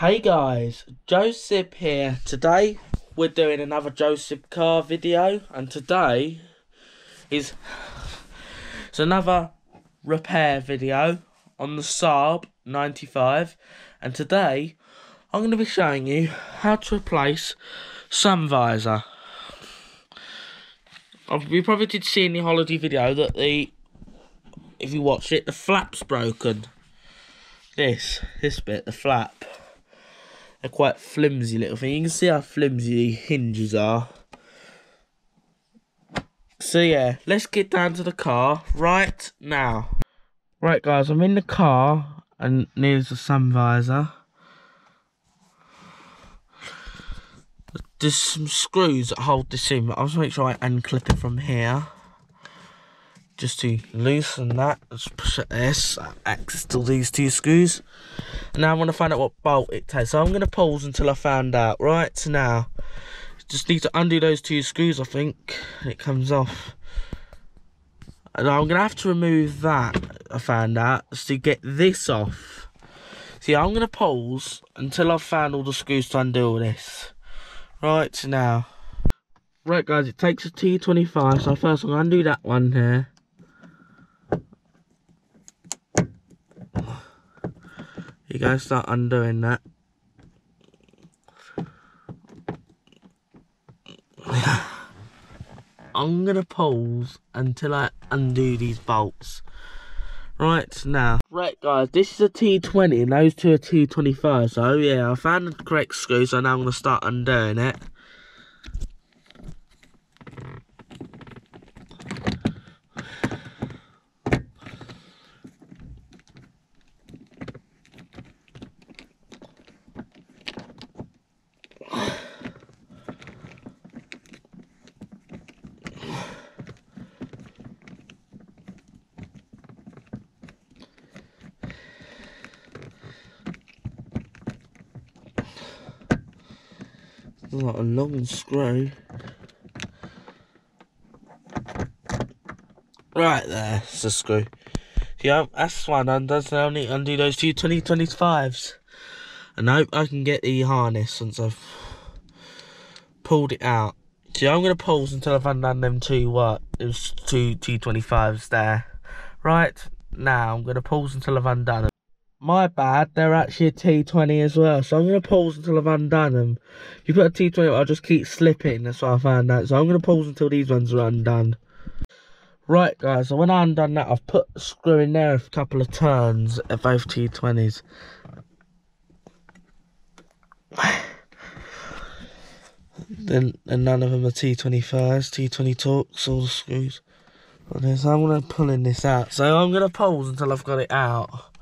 Hey guys, Joseph here. Today we're doing another Joe Sib car video and today is it's another repair video on the Saab 95 and today I'm going to be showing you how to replace sun visor. You probably did see in the holiday video that the if you watch it the flap's broken. This, this bit, the flap they're quite flimsy little thing. You can see how flimsy the hinges are. So yeah, let's get down to the car right now. Right guys, I'm in the car and there's the sun visor. There's some screws that hold this in, but I'll just make sure I unclip it from here just to loosen that, let's push it this, access to these two screws. And now i want to find out what bolt it takes. So I'm going to pause until I found out. Right now, just need to undo those two screws, I think, it comes off. And I'm going to have to remove that, I found out, to get this off. See, I'm going to pause until I've found all the screws to undo all this. Right now. Right guys, it takes a T25, so first I'm going to undo that one here. You guys start undoing that. I'm gonna pause until I undo these bolts. Right now. Right guys, this is a T20 and those two are T25. So yeah, I found the correct screw, so now I'm gonna start undoing it. Like a long screw. Right there, it's a screw. Yeah, that's one undone, so I need to undo those two 2025s. And I hope I can get the harness since I've pulled it out. See, I'm going to pause until I've undone them two, what, there's two T25s there. Right, now I'm going to pause until I've undone them. My bad, they're actually a T20 as well. So I'm going to pause until I've undone them. If you put a T20, I'll just keep slipping. That's what I found out. So I'm going to pause until these ones are undone. Right, guys, so when I undone that, I've put a screw in there a couple of turns at both T20s. then and none of them are T25s, T20 Torx, all the screws. So I'm going to pull in this out. So I'm going to pause until I've got it out.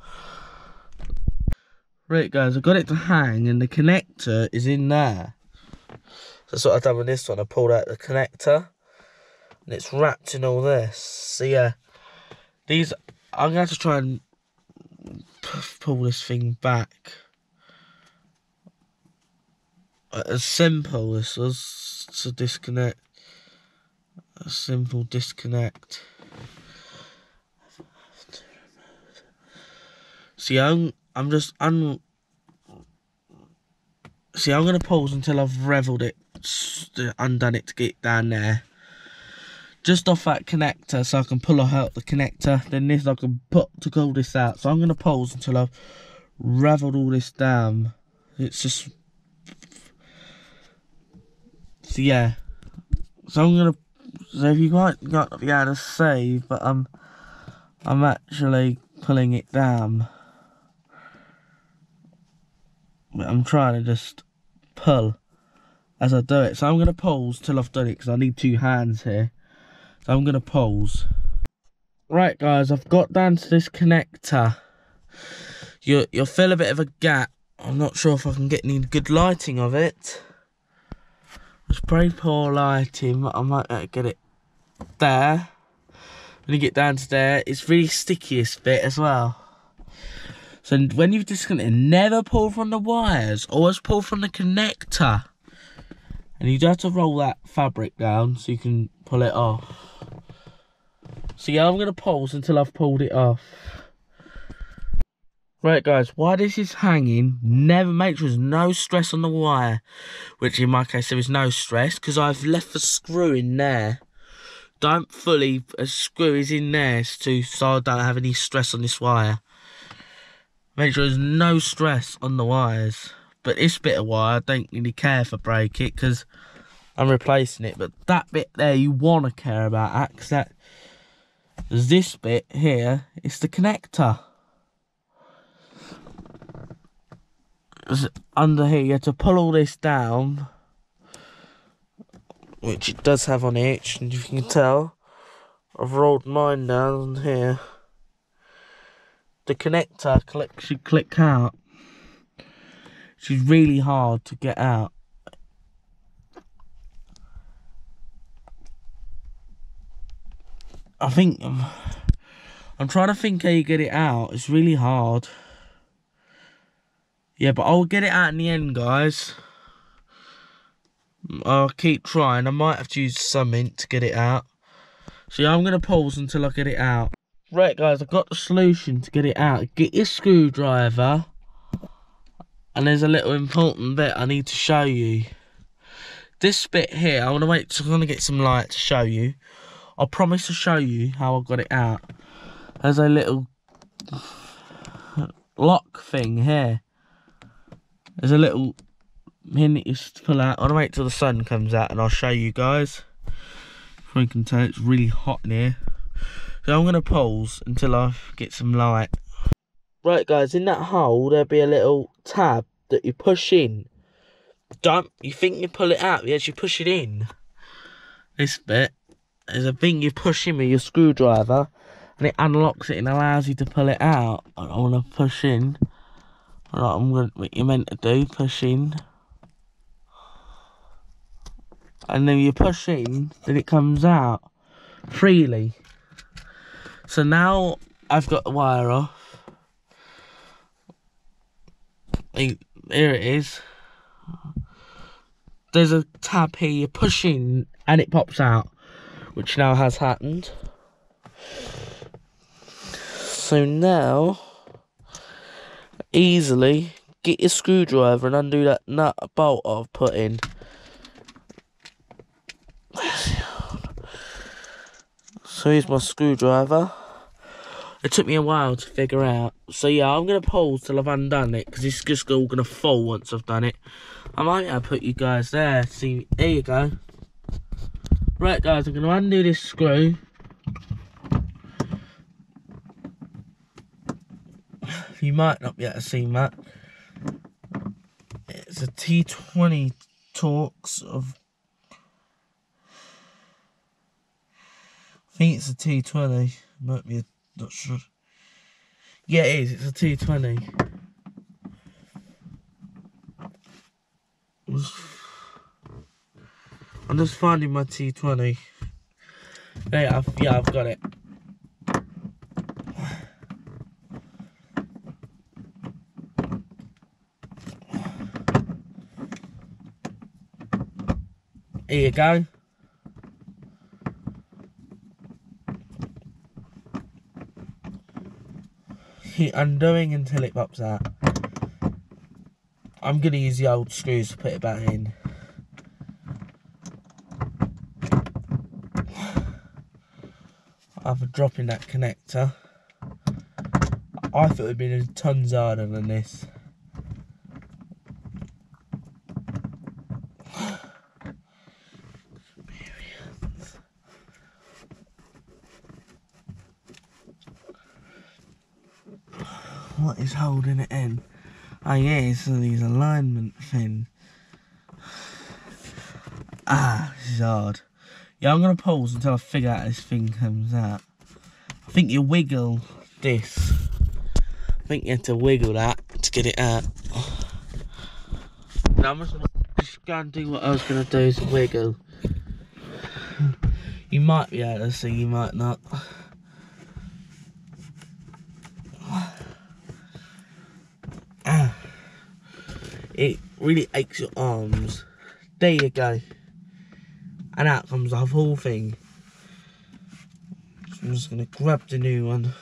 Right guys, I've got it to hang and the connector is in there. So that's what I've done with this one. I pulled out the connector and it's wrapped in all this. So yeah, these, I'm going to have to try and pull this thing back. Uh, as simple as was to disconnect. A simple disconnect. See, I'm I'm just un. See, I'm gonna pause until I've reveled it, undone it to get down there. Just off that connector, so I can pull out the connector. Then this I can put to pull this out. So I'm gonna pause until I've reveled all this down. It's just. So yeah. So I'm gonna. So if you might not be able to see, but I'm. I'm actually pulling it down. I'm trying to just pull as I do it. So I'm going to pause till I've done it because I need two hands here. So I'm going to pause. Right guys, I've got down to this connector. You, you'll feel a bit of a gap. I'm not sure if I can get any good lighting of it. It's pretty poor lighting, but I might get it there. When you get down to there, it's really sticky this bit as well. So when you've disconnected, never pull from the wires. Always pull from the connector. And you do have to roll that fabric down so you can pull it off. So yeah, I'm going to pause until I've pulled it off. Right guys, while this is hanging, never make sure there's no stress on the wire. Which in my case there is no stress because I've left the screw in there. Don't fully, a screw is in there to, so I don't have any stress on this wire. Make sure there's no stress on the wires. But this bit of wire, I don't really care I break it because I'm replacing it. But that bit there you want to care about that this bit here is the connector. under here, you have to pull all this down, which it does have on each, and you can tell, I've rolled mine down here. The connector click should click out. She's really hard to get out. I think um, I'm trying to think how you get it out. It's really hard. Yeah, but I'll get it out in the end, guys. I'll keep trying. I might have to use something to get it out. So yeah, I'm going to pause until I get it out. Right, guys, I've got the solution to get it out. Get your screwdriver. And there's a little important bit I need to show you. This bit here, I want to wait I'm going to get some light to show you. I promise to show you how I got it out. There's a little lock thing here. There's a little pin that you pull out. I'll wait till the sun comes out and I'll show you guys. If you can tell, it's really hot in here. So I'm going to pause until I get some light. Right guys, in that hole there'll be a little tab that you push in. Don't, you think you pull it out, you actually push it in. This bit, there's a thing you push in with your screwdriver and it unlocks it and allows you to pull it out. I want to push in. Right, I'm going to, what you're meant to do, push in. And then you push in, then it comes out freely. So now I've got the wire off. Here it is. There's a tab here, you push in and it pops out, which now has happened. So now easily get your screwdriver and undo that nut bolt I've put in. So here's my screwdriver. It took me a while to figure out. So yeah, I'm going to pause till I've undone it. Because it's just all going to fall once I've done it. I might have put you guys there. See, there you go. Right guys, I'm going to undo this screw. You might not be able to see that. It's a T20 Torx of... I think it's a T20. Might be, a, not sure. Yeah, it is. It's a T20. I'm just finding my T20. Yeah, I've, yeah, I've got it. Here you go. Undoing until it pops out. I'm going to use the old screws to put it back in. After dropping that connector, I thought it would be a tons harder than this. What is holding it in? Oh yeah, it's these alignment thing. Ah, this is hard. Yeah, I'm gonna pause until I figure out this thing comes out. I think you wiggle this. I think you have to wiggle that to get it out. Now I'm just gonna do what I was gonna do is wiggle. You might be able to see, you might not. it really aches your arms. There you go. And out comes the whole thing. So I'm just to grab the new one.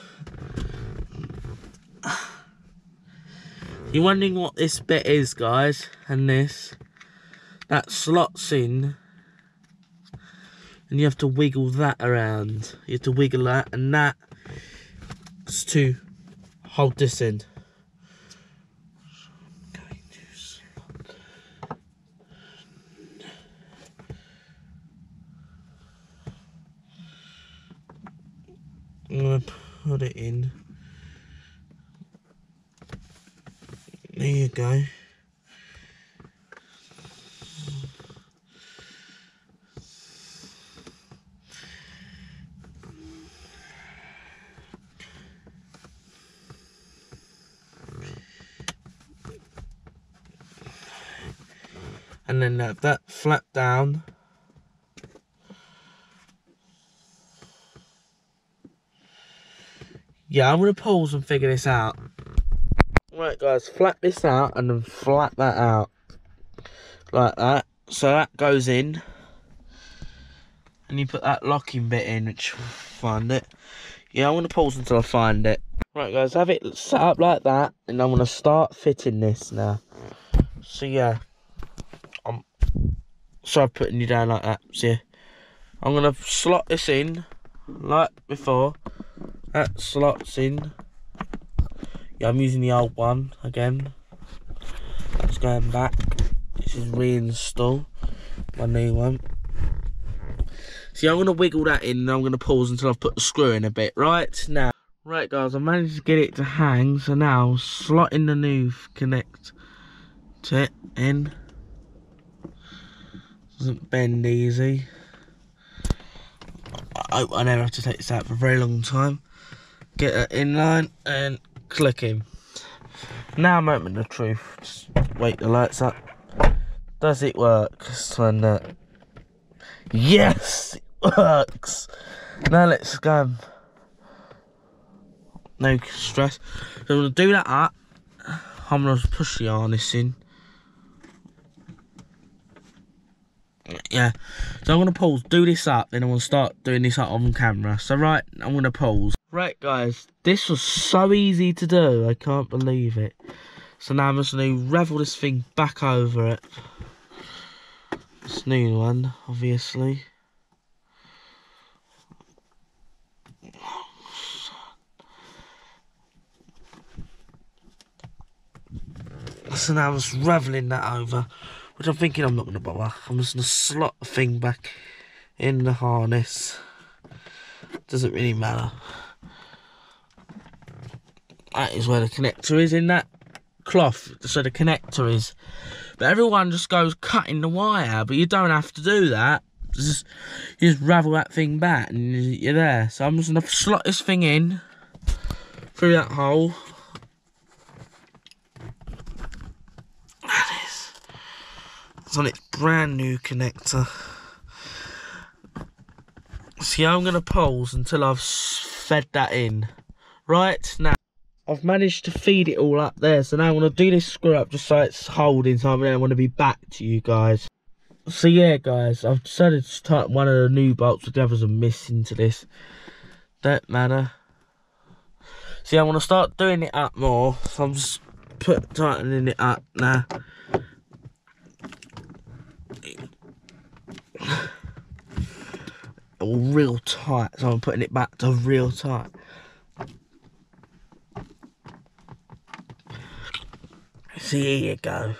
You're wondering what this bit is, guys, and this. That slots in. And you have to wiggle that around. You have to wiggle that, and that is to hold this in. I'm gonna put it in. There you go. And then have that flap down. Yeah, I'm gonna pause and figure this out. Right guys, flap this out and then flap that out. Like that. So that goes in. And you put that locking bit in, which find it. Yeah, I'm gonna pause until I find it. Right guys, have it set up like that and I'm gonna start fitting this now. So yeah. I'm sorry putting you down like that. So yeah. I'm gonna slot this in like before. That slots in. Yeah, I'm using the old one again. It's going back. This is reinstall my new one. See, I'm going to wiggle that in and I'm going to pause until I've put the screw in a bit. Right, now. Right, guys, I managed to get it to hang. So now, slot in the new connect to it in. Doesn't bend easy. I hope I never have to take this out for a very long time get it in line and click him. Now moment of truth. Just wait the lights up. Does it work? Find out. Uh, yes, it works. Now let's go. No stress. So I'm gonna do that up. I'm gonna push the harness in. yeah so i'm gonna pause do this up then i'm gonna start doing this up on camera so right i'm gonna pause right guys this was so easy to do i can't believe it so now i'm just gonna revel this thing back over it this new one obviously so now i'm just reveling that over which I'm thinking I'm not going to bother. I'm just going to slot the thing back in the harness. Doesn't really matter. That is where the connector is in that cloth. So the connector is. But everyone just goes cutting the wire. But you don't have to do that. Just, you just ravel that thing back and you're there. So I'm just to slot this thing in through that hole. that is It's on its brand new connector. See, I'm to pause until I've fed that in. Right, now, I've managed to feed it all up there. So now I'm going to do this screw up just so it's holding. So I'm going to be back to you guys. So yeah, guys, I've decided to tighten one of the new bolts. The others are missing to this. Don't matter. See, I want to start doing it up more. So I'm just put tightening it up now. All real tight, so I'm putting it back to real tight. See, here you go.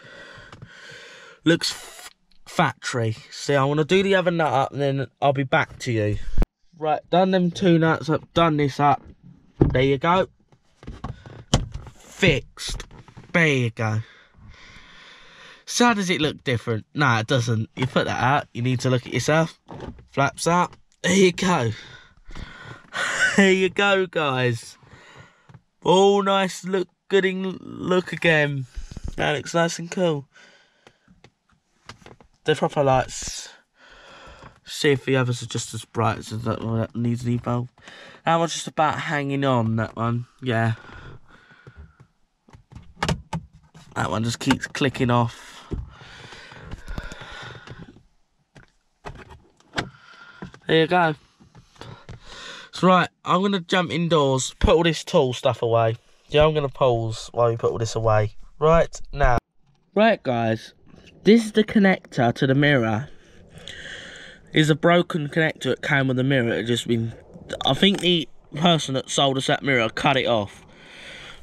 Looks factory. See, I want to do the other nut up and then I'll be back to you. Right, done them two nuts up, done this up. There you go. Fixed. There you go. So how does it look different? Nah, it doesn't. You put that out, you need to look at yourself. Flaps up. There you go. there you go, guys. All nice look, gooding look again. That looks nice and cool. The proper lights. See if the others are just as bright as that one that needs an bulb. That one's just about hanging on, that one. Yeah. That one just keeps clicking off. There you go. So right, I'm going to jump indoors, put all this tool stuff away. Yeah, I'm going to pause while we put all this away. Right now. Right guys, this is the connector to the mirror. Is a broken connector that came with the mirror. It just been, I think the person that sold us that mirror cut it off.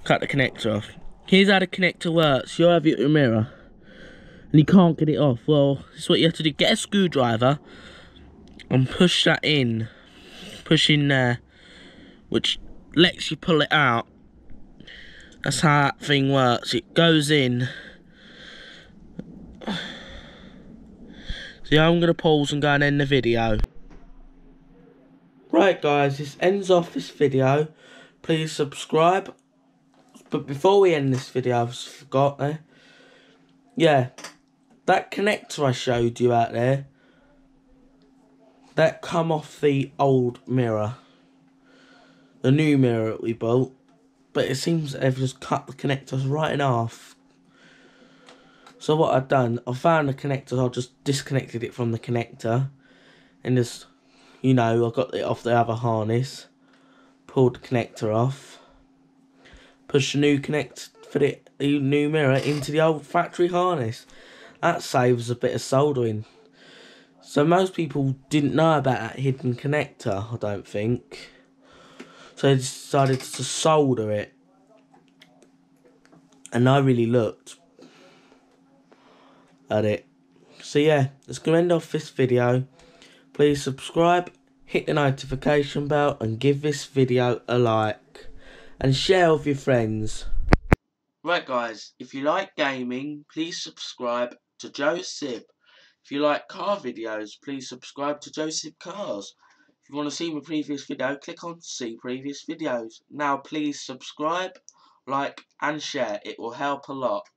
Cut the connector off. Here's how the connector works. You have your mirror and you can't get it off. Well, is what you have to do. Get a screwdriver and push that in. Push in there, which lets you pull it out. That's how that thing works. It goes in. So yeah, I'm going to pause and go and end the video. Right guys, this ends off this video. Please subscribe. But before we end this video, I've forgot eh? Yeah, that connector I showed you out there, that come off the old mirror. The new mirror that we built. But it seems they've just cut the connectors right in half. So what I've done, I found the connectors, I just disconnected it from the connector. And just, you know, I got it off the other harness. Pulled the connector off. Push the new connect for the new mirror into the old factory harness. That saves a bit of soldering. So most people didn't know about that hidden connector, I don't think. So I decided to solder it. And I really looked at it. So yeah, let's go end off this video. Please subscribe, hit the notification bell and give this video a like. And share with your friends. Right guys, if you like gaming, please subscribe to Joe Sib. If you like car videos, please subscribe to Joe Sib Cars. You want to see my previous video, click on see previous videos. Now please subscribe, like and share. It will help a lot.